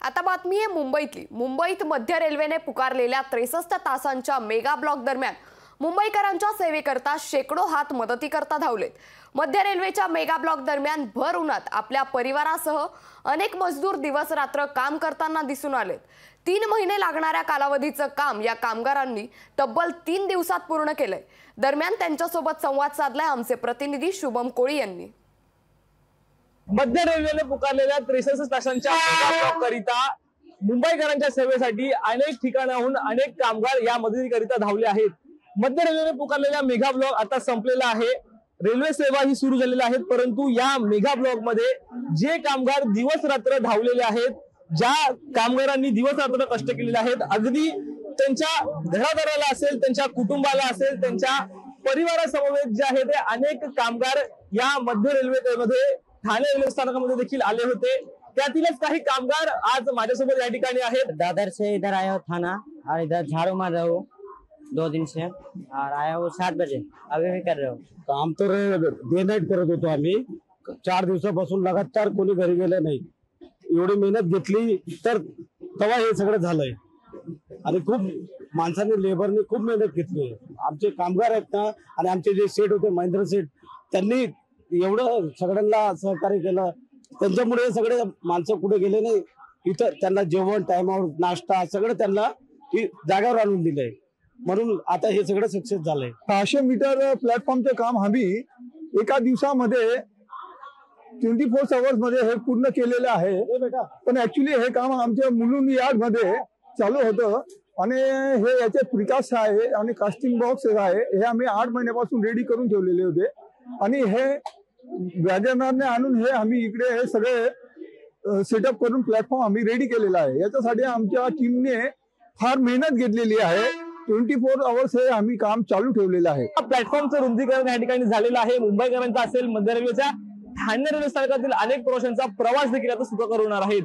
आता बातमी आहे मुंबईतली. मुंबईत मध्य रेल्वेने पुकारलेल्या त्रेसष्ट तासांच्या मेगा ब्लॉक दरम्यान मुंबईकरांच्या सेवेकरता शेकडो हात मदतीकरता धावलेत. मध्य रेल्वेच्या मेगा ब्लॉक दरम्यान भर उन्हात आपल्या परिवारासह अनेक मजदूर दिवस रात्र काम करताना दिसून आलेत. तीन महिने लागणाऱ्या कालावधीचं काम या कामगारांनी तब्बल तीन दिवसात पूर्ण केलंय. दरम्यान त्यांच्यासोबत संवाद साधलाय आमचे प्रतिनिधी शुभम कोळी यांनी. मध्य रेल्वेने पुकारलेल्या त्रेसष्ट तासांच्या करिता मुंबईकरांच्या सेवेसाठी अनेक ठिकाणाहून अनेक कामगार या मदतीकरिता धावले आहेत. मध्य रेल्वेने पुकारलेला मेगा ब्लॉक आता संपलेला आहे. रेल्वे सेवा ही सुरू झालेल्या आहेत परंतु या मेगा ब्लॉकमध्ये जे कामगार दिवस रात्र धावलेले आहेत ज्या कामगारांनी दिवस रात्र कष्ट केलेले आहेत अगदी त्यांच्या घरादाराला असेल त्यांच्या कुटुंबाला असेल त्यांच्या परिवारासमवेत जे आहे ते अनेक कामगार या मध्य रेल्वेमध्ये ठाणे रेल्वे स्थानकामध्ये देखील आले होते. त्यातीलच काही कामगार आज माझ्यासोबत या ठिकाणी आहेत. दादर से इधर आया हूँ थाना और इधर झाड़ू मार रहा. हूँ दो दिन से और आया हूँ सात बजे. अभी भी कर रहे हो काम तर डे नाईट करत होतो आम्ही. चार दिवसापासून लगातार कोणी घरी गेलं नाही. एवढी मेहनत घेतली तर तेव्हा हे सगळं झालंय. आणि खूप माणसांनी लेबरनी खूप मेहनत घेतली. आमचे कामगार आहेत ना आणि आमचे जे सेट होते महेंद्र सेठ त्यांनी एवढं सगळ्यांना सहकार्य केलं. त्यांच्यामुळे हे सगळे माणसं कुठे गेले नाही. इथं त्यांना जेवण टायमावर नाश्ता सगळं त्यांना जागेवर आणून दिलंय. म्हणून आता हे सगळं सक्सेस झालंय. सहाशे मीटर प्लॅटफॉर्मचं काम आम्ही एका दिवसामध्ये ट्वेंटी फोर आवर्समध्ये हे पूर्ण केलेलं आहे. पण ऍक्च्युली हे काम आमच्या मुलुंड यार्डमध्ये चालू होतं. आणि हे याचे प्रिकास्ट आहे आणि कास्टिंग बॉक्स आहे. हे आम्ही आठ महिन्यापासून रेडी करून ठेवलेले होते. आणि हे व्याजनारने आणून हे आम्ही इकडे हे सगळे सेटअप करून प्लॅटफॉर्म आम्ही रेडी केलेला आहे. याच्यासाठी आमच्या टीमने फार मेहनत घेतलेली आहे. ट्वेंटी फोर आवर्स हे आम्ही काम चालू ठेवलेलं आहे. प्लॅटफॉर्मचं रुंदीकरण या ठिकाणी झालेलं आहे. मुंबईकरांचा असेल मध्य रेल्वेच्या ठाणे रेल्वे स्थानकातील अनेक प्रवाशांचा प्रवास देखील आता सुखकर होणार आहेत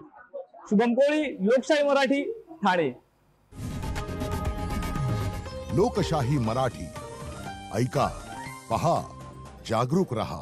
शुभम कोळी लोकशाही मराठी ठाणे. लोकशाही मराठी. ऐका पहा जागरूक रहा.